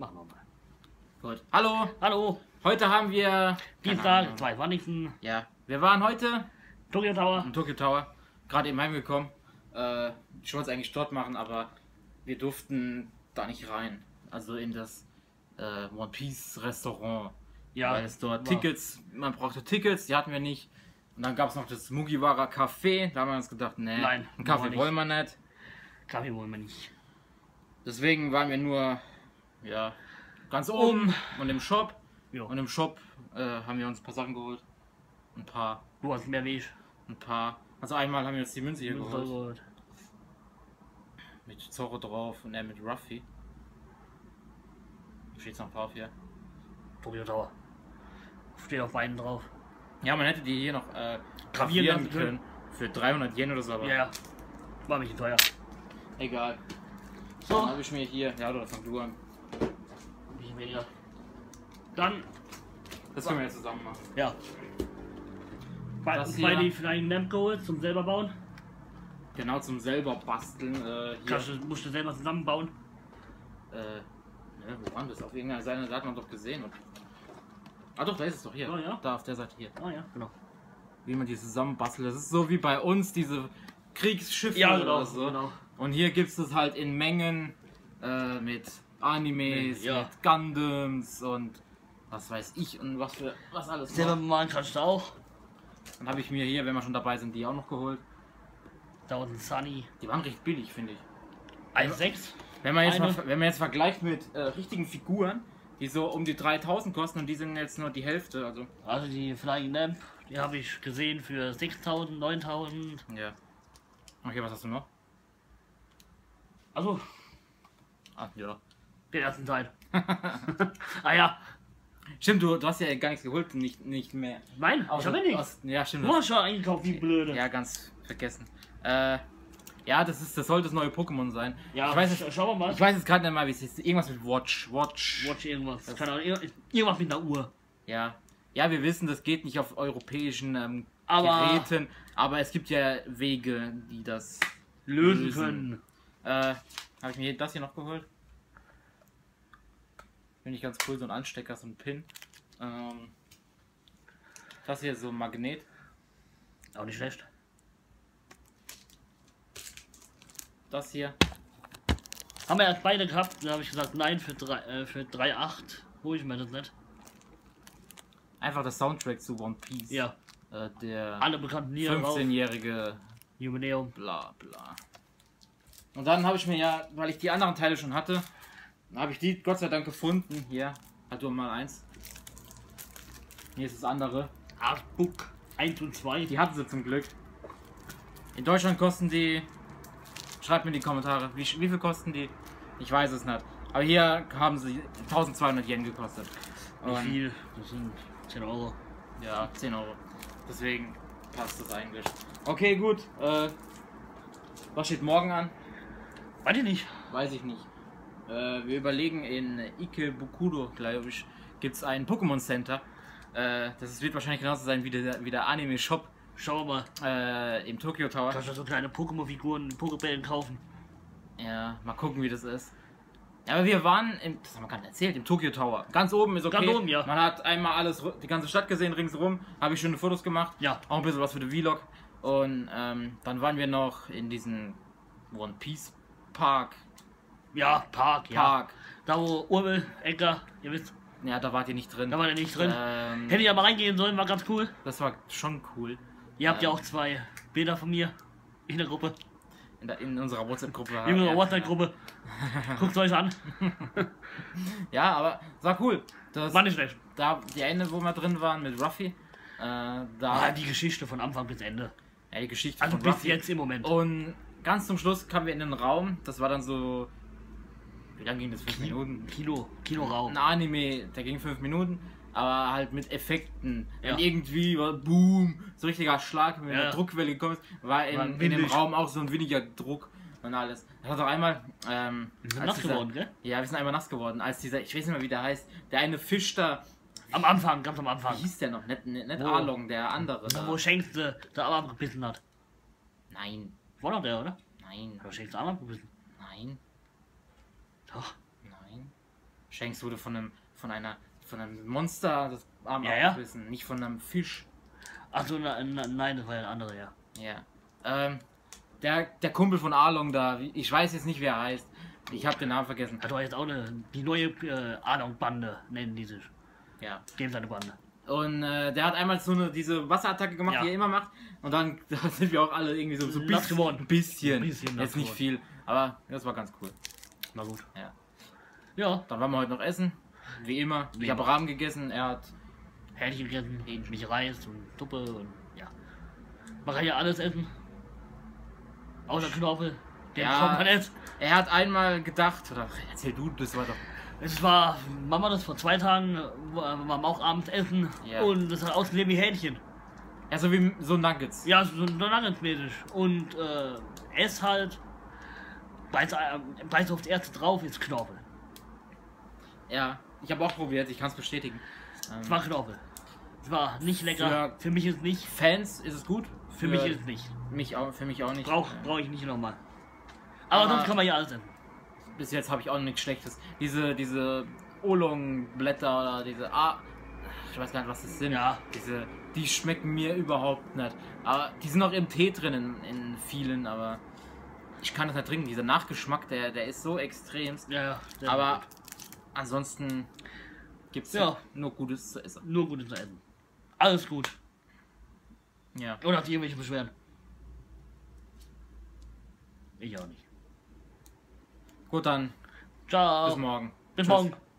Machen wir mal. Gut. Hallo, Hallo, heute haben wir. Dienstag, Ahnung. 22. Ja, wir waren heute Tokyo Tower. im Tokyo Tower, gerade eben heimgekommen. Äh, ich wollte es eigentlich dort machen, aber wir durften da nicht rein. Also in das äh, One Piece Restaurant. Ja, weil es dort war- Tickets, man brauchte Tickets, die hatten wir nicht. Und dann gab es noch das Mugiwara Café, da haben wir uns gedacht, nee, Nein, einen Kaffee wollen wir nicht. Kaffee wollen wir nicht. Deswegen waren wir nur, ja, ganz oben und im Shop. Ja. Und im Shop äh, haben wir uns ein paar Sachen geholt. Ein paar, Du hast mehr wie ich. ein paar. Also einmal haben wir uns die Münze hier Münze geholt. geholt. Mit Zorro drauf und er mit Ruffy. Steht noch drauf hier. Tokyo Tower. Steht auf beiden drauf. Ja, man hätte die hier noch äh, Gravieren können. können. Für 300 Yen oder so, aber Ja, ja. War ein bisschen teuer. egal. So. Dann habe ich mir hier, ja, oder fang du an. Weniger. Dann, Das können wir jetzt zusammen machen. ja. Bei, Das bei die Lamp geholt zum selber bauen. Genau zum selber basteln. Äh, hier. Kannst du, musst du selber zusammenbauen. Äh, ne, wo war das? Auf irgendeiner Seite da hat man doch gesehen. Und... Ah doch, da ist es doch hier. Oh, ja. Da auf der Seite hier. Ah ja, genau. Wie man die zusammenbastelt. Das ist so wie bei uns diese Kriegsschiffe Ja, oder genau. so. genau. Und hier gibt es das halt in Mengen äh, mit Animes, Ja. mit Gundams und was weiß ich und was für was alles. Selber malen kannst du auch. Dann habe ich mir hier, wenn wir schon dabei sind, die auch noch geholt. Da unten Sunny. Die waren recht billig, finde ich. 1,6. Wenn man jetzt, mal, wenn man jetzt vergleicht mit äh, richtigen Figuren, die so um die 3000 kosten und die sind jetzt nur die Hälfte, also Also die Flying Lamp, die habe ich gesehen für 6.000, 9.000. ja. Okay, was hast du noch? Also Ah, ja. den ersten Teil. ah ja, Stimmt, du, du hast ja gar nichts geholt, nicht, nicht mehr. nein, ich habe nichts. aus- Ja, stimmt. Du hast schon eingekauft, wie blöde. Ja, ganz vergessen. Äh, ja, das ist, das sollte das neue Pokémon sein. Ja, ich weiß jetzt, schauen wir mal. ich weiß jetzt gerade nicht mal, wie es ist. Irgendwas mit Watch, Watch. Watch irgendwas. Das- Keine Ahnung, ir- irgendwas mit einer Uhr. Ja. Ja, wir wissen, das geht nicht auf europäischen ähm, Aber- Geräten, aber es gibt ja Wege, die das Lösen, Lösen. können. Äh, habe ich mir das hier noch geholt. Finde ich ganz cool, so ein Anstecker, so ein Pin. Ähm, das hier so ein Magnet. Auch nicht schlecht. Das hier. Haben wir erst beide gehabt, da habe ich gesagt, nein, für 3,8 äh, für 3,8 hole ich mir das nicht. Einfach das Soundtrack zu One Piece. Ja, Äh, der alle bekannten Lieder drauf. 15-jährige Jubiläum. bla bla. Und dann habe ich mir ja, weil ich die anderen Teile schon hatte, habe ich die Gott sei Dank gefunden. Hier, halt du mal eins. Hier ist das andere. Artbook 1 und 2. Die hatten sie zum Glück. In Deutschland kosten die. Schreibt mir in die Kommentare, wie, wie viel kosten die? Ich weiß es nicht. Aber hier haben sie 1200 Yen gekostet. Wie Und, viel? Das sind 10 Euro. Ja, 10 Euro. Deswegen passt das eigentlich. Okay, gut. Äh, was steht morgen an? Weiß ich nicht. Weiß ich nicht. Äh, wir überlegen in Ikebukuro, glaube ich, gibt es ein Pokémon Center. Äh, das wird wahrscheinlich genauso sein wie der, wie der Anime Shop Schauen wir mal. äh, im Tokyo Tower. Kannst du so kleine Pokémon-Figuren Pokébällen kaufen? Ja, mal gucken, wie das ist. Aber wir waren, im, das haben wir nicht erzählt, im Tokyo Tower. Ganz oben ist okay. Ganz oben, ja. Man hat einmal alles, die ganze Stadt gesehen, ringsherum. Habe ich schöne Fotos gemacht. Ja. Auch ein bisschen was für den Vlog. Und ähm, dann waren wir noch in diesem One Piece Park. Ja, Park, ja. Park. Da wo Urbel, Ecker, ihr wisst, Ja, da wart ihr nicht drin. da war der nicht drin. Ähm, Hätte ich ja mal reingehen sollen, war ganz cool. das war schon cool. Ihr habt ja Ähm. auch zwei Bilder von mir in der Gruppe. In, der, in unserer WhatsApp-Gruppe. In unserer ja, WhatsApp-Gruppe. Guckt euch an. Ja, aber es war cool. Das, War nicht schlecht. da, die Ende, wo wir drin waren mit Ruffy, äh, da Ah, die Geschichte von Anfang bis Ende. ja, die Geschichte Also von bis Ruffy. jetzt im Moment. Und ganz zum Schluss kamen wir in den Raum. Das war dann so. Wie lange ging das? Fünf Minuten? Kino, Kinoraum. Ein Anime, der ging fünf Minuten, aber halt mit Effekten. Ja. Und irgendwie war Boom, so richtiger Schlag, wenn Ja. eine Druckwelle gekommen ist, war in, War in dem. Raum auch so ein windiger Druck und alles. Das hat auch einmal. Ähm, Wir sind nass dieser- geworden, gell? Ja, wir sind einmal nass geworden, als dieser, ich weiß nicht mehr, wie der heißt, der eine Fisch da, Am Anfang, ganz am Anfang. wie hieß der noch? Nicht, nicht, nicht Wo? Arlong, der andere. Da, wo Shanks äh, der Arm abgebissen hat. Nein, War doch der, oder? nein, Hat Shanks den Arm abgebissen. nein, Doch. nein. Shanks wurde von einem, von einer, von einem Monster das Arm Ja, ja. abgebissen, nicht von einem Fisch. Achso, na, na, nein, das war ja ein anderer, ja. Ja. Ähm, der, der Kumpel von Arlong da, ich weiß jetzt nicht, wie er heißt. Ich habe den Namen vergessen. Hat doch jetzt auch eine, die neue äh, Ahnung-Bande, nennen die sich. Ja. Dem seine Bande. Und äh, der hat einmal so eine diese Wasserattacke gemacht, Ja. die er immer macht. Und dann da sind wir auch alle irgendwie so, so Nass geworden. Ein bisschen. Ein bisschen Jetzt nicht geworden. viel. Aber das war ganz cool. Na gut. Ja. Ja, Dann waren wir heute noch essen. Wie immer. Wie Ich habe. Rahmen gegessen, er hat. Hähnchen gegessen, mich Reis und Suppe und ja. Man kann ja alles essen. Außer Knorpel. Den Ja. man jetzt. Er hat einmal gedacht, oder erzähl du, das doch. Es war, Mama das vor zwei Tagen, äh, waren wir auch abends essen Ja. und es hat ausgesehen wie Hähnchen. Ja, so wie so Nuggets. Ja, so so nuggetsmäßig. Und äh, es halt, beißt, äh, beißt aufs erste drauf, ist Knorpel. Ja, ich habe auch probiert, ich kann es bestätigen. Ähm, Es war Knorpel. Es war nicht lecker. Für- Für mich ist nicht. Fans ist es gut. Für mich ist es nicht. mich auch, für mich auch nicht. Brauche brauch ich nicht nochmal. Aber, Aber- sonst kann man ja alles essen. Bis jetzt habe ich auch nichts Schlechtes. Diese, diese Oolong-Blätter oder diese. Ah, ich weiß gar nicht, was das sind. Ja. Diese, die schmecken mir überhaupt nicht. Aber die sind auch im Tee drin in, in vielen, aber ich kann das nicht trinken. Dieser Nachgeschmack, der, der ist so extrem. Ja, Aber gut. ansonsten gibt es Ja. nur Gutes zu essen. Nur Gutes zu essen. Alles gut. Ja. Oder ihr irgendwelche Beschwerden? Ich auch nicht. Gut, dann Ciao. bis morgen. Bis Tschüss. morgen.